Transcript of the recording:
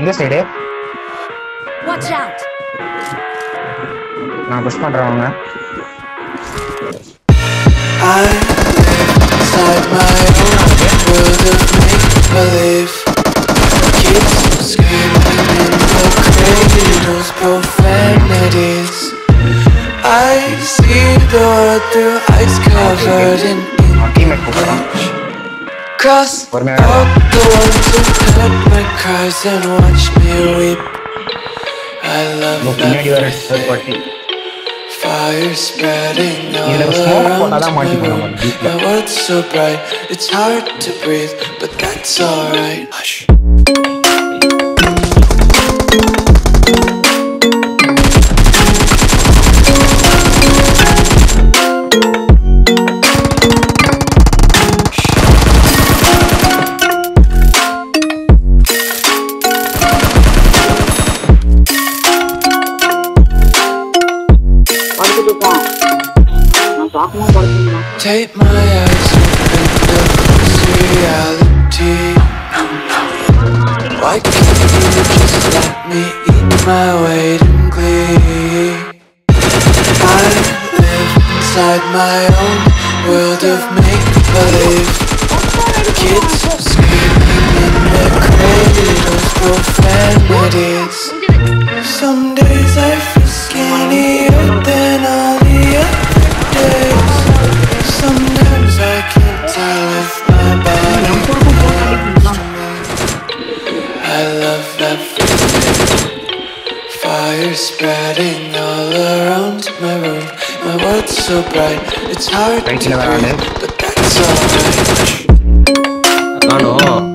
எந்த side Watch out! நான் push பண்றேன் அவங்க I inside my own world of make-believe Kids screaming in the cradles, profanities I see the world through ice covered in teammate கூப்பிடுறான் Cross Cross. All the ones who heard my cries and watched me weep. I love everything Fire spreading all around me. My world's so bright, it's hard to breathe But that's alright. Hush. Take my eyes open to this reality. Why can't you just let me eat my weight in glee? I live inside my own world of make-believe. Kids screaming in their cradles, are spreading all around my room. My world's so bright, it's hard Thank to breathe, but that's alright.